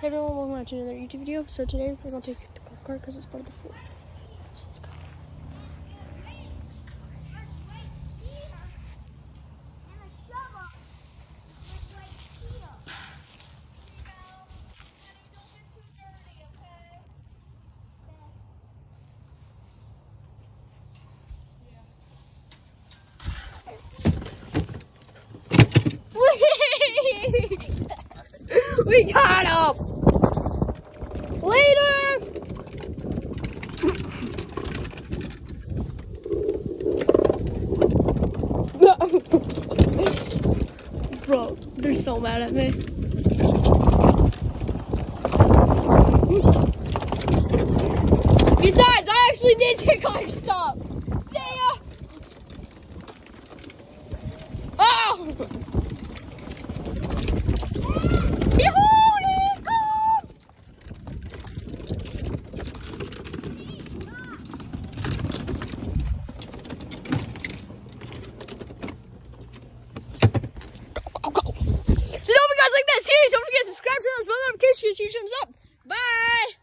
Hey everyone, welcome back to another YouTube video. So today we're gonna take the golf cart because it's part of the floor. So let's go. we got him! Later! Bro, they're so mad at me. Besides, I actually did take your stuff. See ya! Oh! Rescue Two Thumbs Up. Bye!